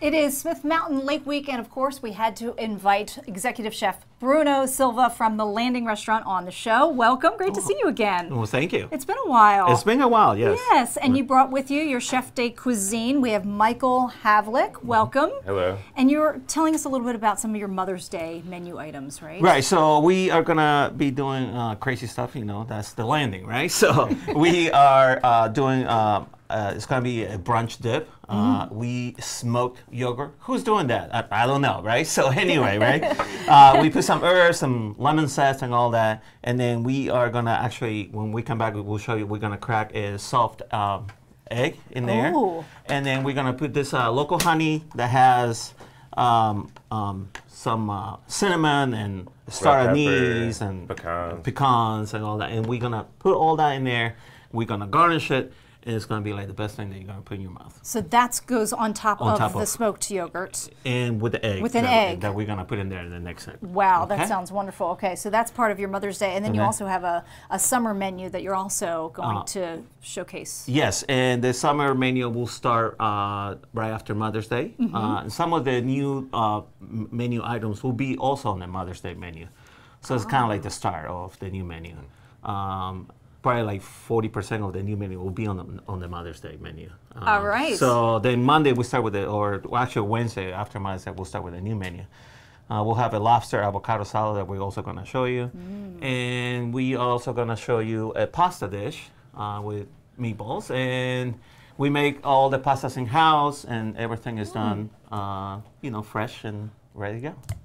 It is Smith Mountain Lake Week, and of course, we had to invite Executive Chef Bruno Silva from the Landing Restaurant on the show. Welcome. Great to see you again. Well, thank you. It's been a while. It's been a while, yes. Yes, and you brought with you your chef de cuisine. We have Michael Havlick. Welcome. Hello. And you're telling us a little bit about some of your Mother's Day menu items, right? Right, so we are gonna be doing uh, crazy stuff, you know, that's the landing, right? So we are uh, doing, uh, uh, it's gonna be a brunch dip. Uh, We smoke yogurt. Who's doing that? I, I don't know, right? So anyway, right? uh, we put some herbs, some lemon zest, and all that, and then we are gonna actually, when we come back, we'll show you. We're gonna crack a soft um, egg in there, Ooh. and then we're gonna put this uh, local honey that has um, um, some uh, cinnamon and star pepper, anise and pecans. pecans and all that, and we're gonna put all that in there. We're gonna garnish it, and it's gonna be like the best thing that you're gonna put in your mouth. So that goes on top On of top the of- smoked yogurt. And with the egg. With an that, egg. that we're gonna put in there in the next segment. Wow, that sounds wonderful. Okay, so that's part of your Mother's Day. And then you Okay. also have a, a summer menu that you're also going Uh, to showcase. Yes, and the summer menu will start uh, right after Mother's Day. Mm-hmm. Uh, and some of the new uh, menu items will be also on the Mother's Day menu. So it's kind of like the start of the new menu. Um, probably like 40% of the new menu will be on the, on the Mother's Day menu. Um, All right. So then Monday we start with the, or actually Wednesday after Mother's Day we'll start with a new menu. Uh, we'll have a lobster avocado salad that we're also going to show you. Mm. And we also going to show you a pasta dish uh, with meatballs. And we make all the pastas in house and everything is done, uh, you know, fresh and ready to go.